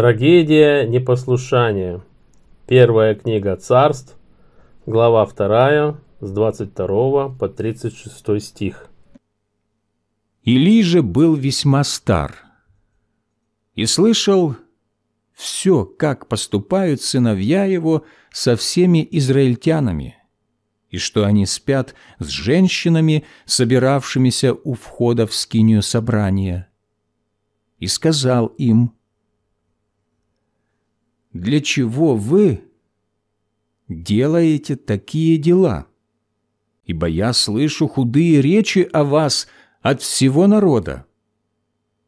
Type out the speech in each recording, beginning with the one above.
Трагедия непослушания. Первая книга царств, глава 2, с 22 по 36 стих. Илий же был весьма стар и слышал все, как поступают сыновья его со всеми израильтянами, и что они спят с женщинами, собиравшимися у входа в скинию собрания. И сказал им, «Для чего вы делаете такие дела? Ибо я слышу худые речи о вас от всего народа.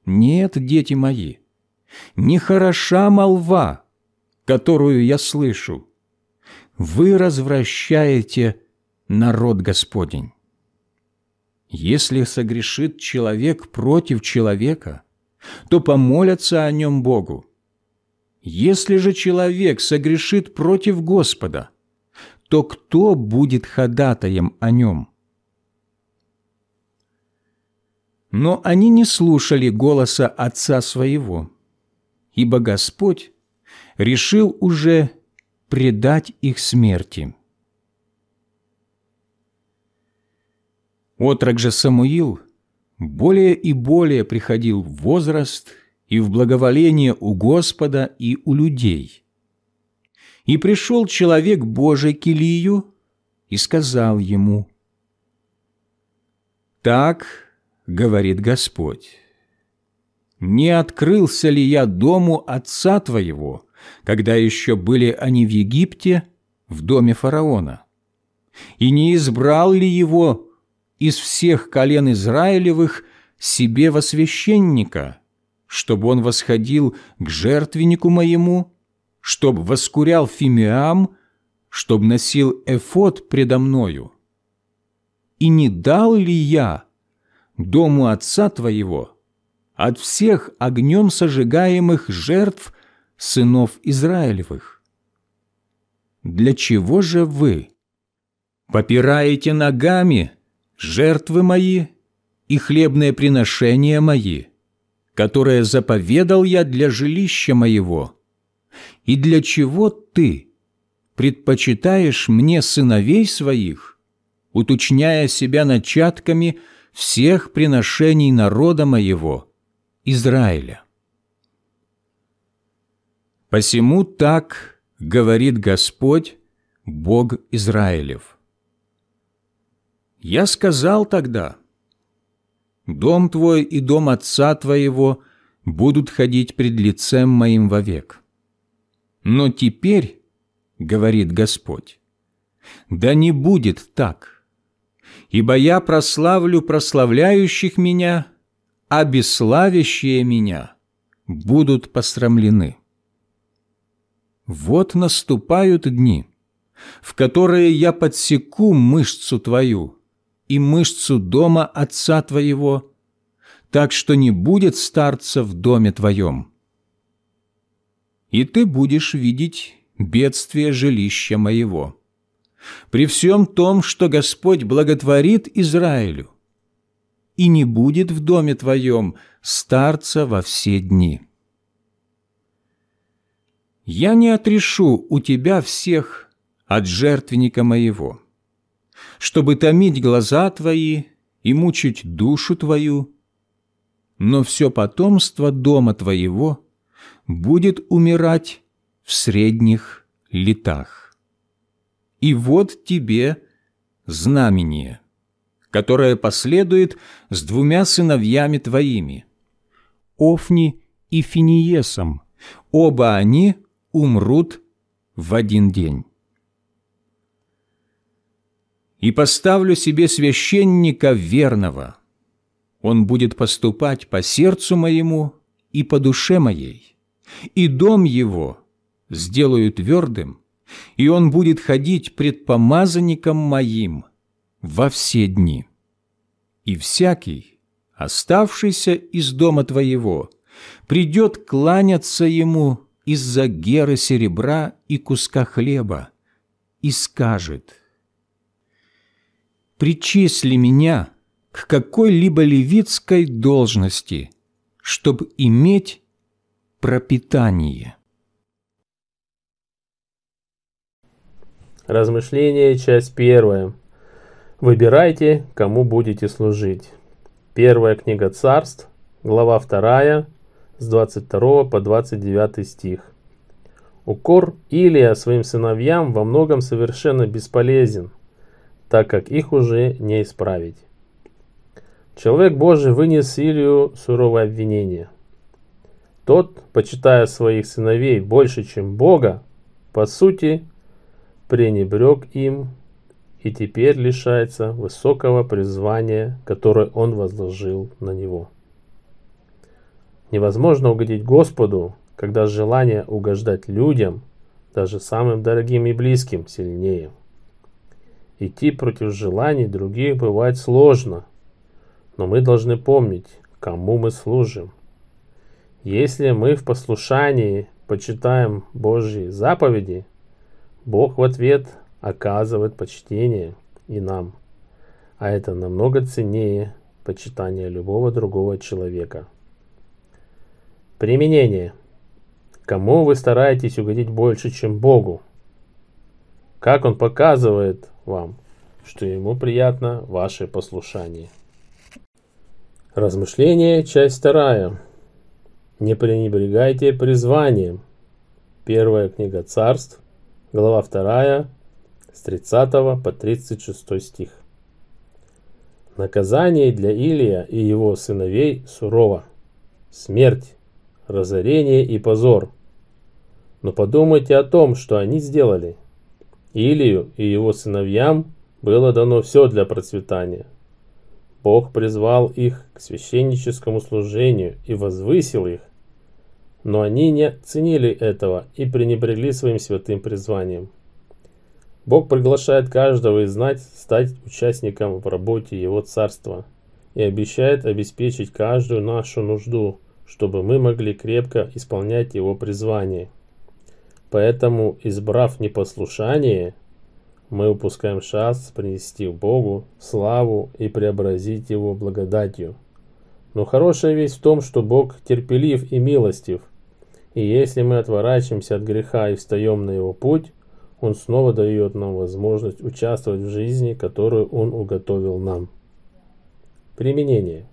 Нет, дети мои, нехороша молва, которую я слышу. Вы развращаете народ Господень. Если согрешит человек против человека, то помолятся о нем Богу. Если же человек согрешит против Господа, то кто будет ходатаем о нем? Но они не слушали голоса отца своего, ибо Господь решил уже предать их смерти. Отрок же Самуил более и более приходил в возраст и в благоволение у Господа и у людей. И пришел человек Божий к Илию и сказал ему, «Так, — говорит Господь, — не открылся ли я дому отца твоего, когда еще были они в Египте, в доме фараона? И не избрал ли его из всех колен Израилевых себе во священника, чтобы он восходил к жертвеннику моему, чтобы воскурял фимиам, чтобы носил эфот предо мною? И не дал ли я дому отца твоего от всех огнем сожигаемых жертв сынов Израилевых? Для чего же вы попираете ногами жертвы мои и хлебные приношения мои, которые заповедал я для жилища моего, и для чего ты предпочитаешь мне сыновей своих, уточняя себя начатками всех приношений народа моего, Израиля. Посему так говорит Господь, Бог Израилев. Я сказал тогда, «Дом твой и дом отца твоего будут ходить пред лицем моим вовек». Но теперь, говорит Господь, да не будет так, ибо я прославлю прославляющих меня, а бесславящие меня будут посрамлены. Вот наступают дни, в которые я подсеку мышцу твою, и мышцу дома отца твоего, так что не будет старца в доме твоем. И ты будешь видеть бедствие жилища моего. При всем том, что Господь благотворит Израилю, и не будет в доме твоем старца во все дни. Я не отрешу у тебя всех от жертвенника моего, чтобы томить глаза твои и мучить душу твою, но все потомство дома твоего будет умирать в средних летах. И вот тебе знамение, которое последует с двумя сыновьями твоими, Офни и Финиесом, оба они умрут в один день и поставлю себе священника верного. Он будет поступать по сердцу моему и по душе моей, и дом его сделаю твердым, и он будет ходить пред помазанником моим во все дни. И всякий, оставшийся из дома твоего, придет кланяться ему из-за геры серебра и куска хлеба, и скажет – причисли меня к какой-либо левитской должности, чтобы иметь пропитание. Размышление, часть первая. Выбирайте, кому будете служить. Первая книга царств, глава 2, с 22 по 29 стих. Укор Илия своим сыновьям во многом совершенно бесполезен, так как их уже не исправить. Человек Божий вынес Илию суровое обвинение. Тот, почитая своих сыновей больше, чем Бога, по сути, пренебрег им и теперь лишается высокого призвания, которое он возложил на него. Невозможно угодить Господу, когда желание угождать людям, даже самым дорогим и близким, сильнее. Идти против желаний других бывает сложно, но мы должны помнить, кому мы служим. Если мы в послушании почитаем Божьи заповеди, Бог в ответ оказывает почтение и нам, а это намного ценнее почитания любого другого человека. Применение. Кому вы стараетесь угодить больше, чем Богу? Как Он показывает вам, что Ему приятно ваше послушание? Размышление, часть вторая. Не пренебрегайте призванием. Первая книга царств, глава вторая, с 30 по 36 стих. Наказание для Илия и его сыновей сурово. Смерть разорение и позор. Но подумайте о том, что они сделали. Илию и его сыновьям было дано все для процветания. Бог призвал их к священническому служению и возвысил их, но они не ценили этого и пренебрегли своим святым призванием. Бог приглашает каждого из нас стать участником в работе Его Царства и обещает обеспечить каждую нашу нужду – чтобы мы могли крепко исполнять его призвание. Поэтому, избрав непослушание, мы упускаем шанс принести Богу славу и преобразить Его благодатью. Но хорошая весть в том, что Бог терпелив и милостив, и если мы отворачиваемся от греха и встаем на Его путь, Он снова дает нам возможность участвовать в жизни, которую Он уготовил нам. Применение.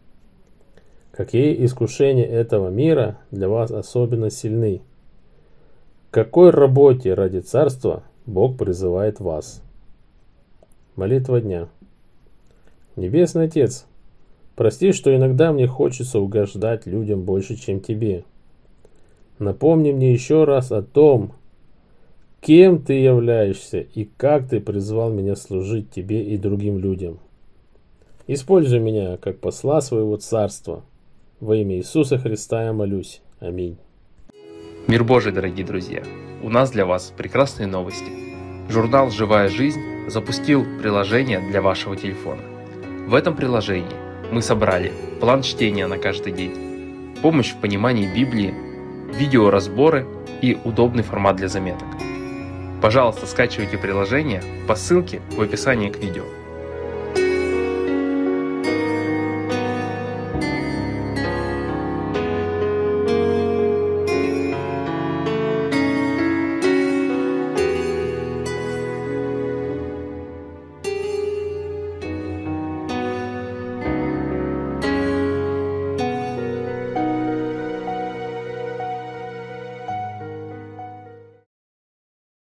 Какие искушения этого мира для вас особенно сильны? К какой работе ради царства Бог призывает вас? Молитва дня. Небесный Отец, прости, что иногда мне хочется угождать людям больше, чем тебе. Напомни мне еще раз о том, кем ты являешься и как ты призвал меня служить тебе и другим людям. Используй меня как посла своего царства – во имя Иисуса Христа я молюсь. Аминь. Мир Божий, дорогие друзья! У нас для вас прекрасные новости. Журнал «Живая жизнь» запустил приложение для вашего телефона. В этом приложении мы собрали план чтения на каждый день, помощь в понимании Библии, видеоразборы и удобный формат для заметок. Пожалуйста, скачивайте приложение по ссылке в описании к видео.